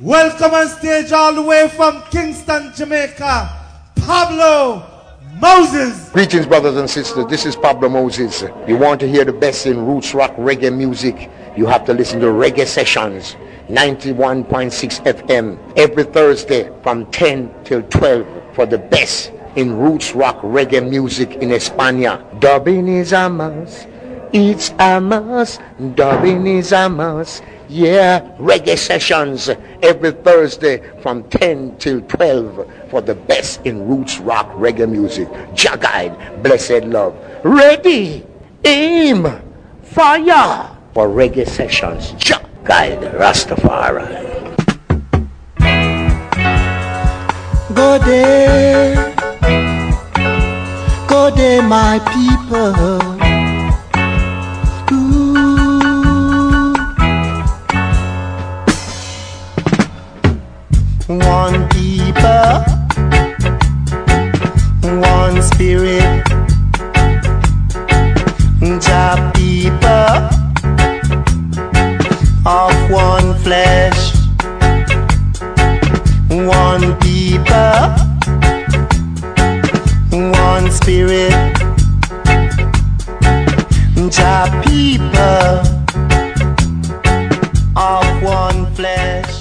Welcome on stage all the way from Kingston, Jamaica, Pablo Moses. Greetings, brothers and sisters. This is Pablo Moses. You want to hear the best in roots rock reggae music? You have to listen to Reggae Sessions, 91.6 FM, every Thursday from 10 till 12 for the best in roots rock reggae music in España. Dubbing is a must. It's a must. Dubbing is a must. Yeah, reggae sessions every Thursday from 10 till 12 for the best in roots rock reggae music. Jagged, blessed love. Ready, aim, fire for reggae sessions. Jagged Rastafari. Go there, go there, my people. one people, one spirit. Jah people of one flesh, one people, one spirit. Jah people of one flesh.